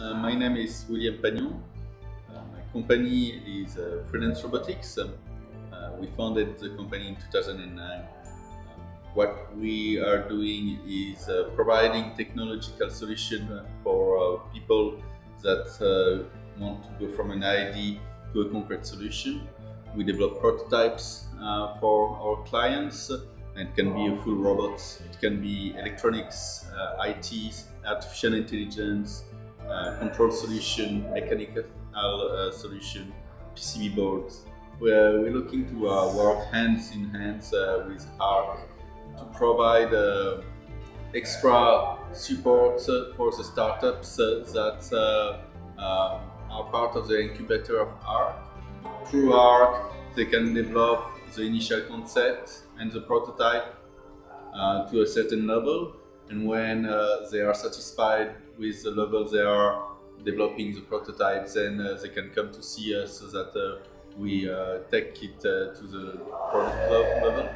Uh, my name is William Pagnon. Uh, my company is uh, Freelance Robotics. Um, uh, we founded the company in 2009. Um, what we are doing is uh, providing technological solution for people that want to go from an idea to a concrete solution. We develop prototypes for our clients it can be a full robot, it can be electronics, IT, artificial intelligence, control solution, mechanical uh, solution, PCB boards. We're, we're looking to uh, work hands in hands uh, with ARC to provide uh, extra support for the startups that are part of the incubator of ARC. Through ARC, they can develop the initial concept and the prototype uh, to a certain level. And when uh, they are satisfied with the level they are developing the prototypes, then uh, they can come to see us so that uh, we uh, take it uh, to the product level.